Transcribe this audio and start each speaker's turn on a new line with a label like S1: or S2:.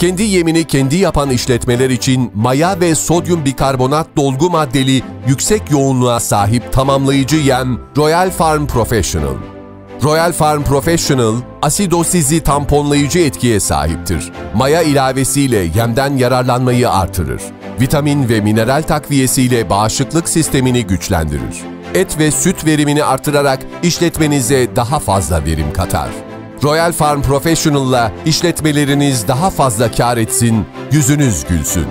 S1: Kendi yemini kendi yapan işletmeler için maya ve sodyum bikarbonat dolgu maddeli yüksek yoğunluğa sahip tamamlayıcı yem Royal Farm Professional. Royal Farm Professional, asidosizi tamponlayıcı etkiye sahiptir. Maya ilavesiyle yemden yararlanmayı artırır. Vitamin ve mineral takviyesiyle bağışıklık sistemini güçlendirir. Et ve süt verimini artırarak işletmenize daha fazla verim katar. Royal Farm Professional'la işletmeleriniz daha fazla kar etsin, yüzünüz gülsün.